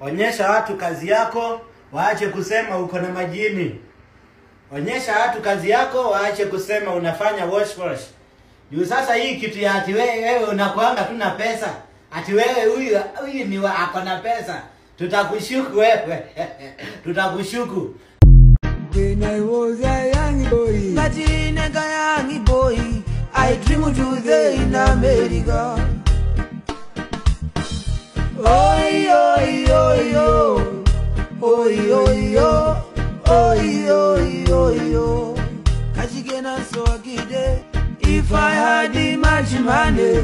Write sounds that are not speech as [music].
Onyesha watu kazi yako, waache kusema uko na majini. Onyesha watu kazi yako, waache kusema unafanya wash wash. Juu sasa hii kitu ya ati wewe unakuanga tu na pesa. Ati wewe huyu huyu ni wa ako na pesa. Tutakushuku wewe. [laughs] Tutakushuku. When I was a young boy, Latina young boy, I dream to the in America. Oi, if I had much money.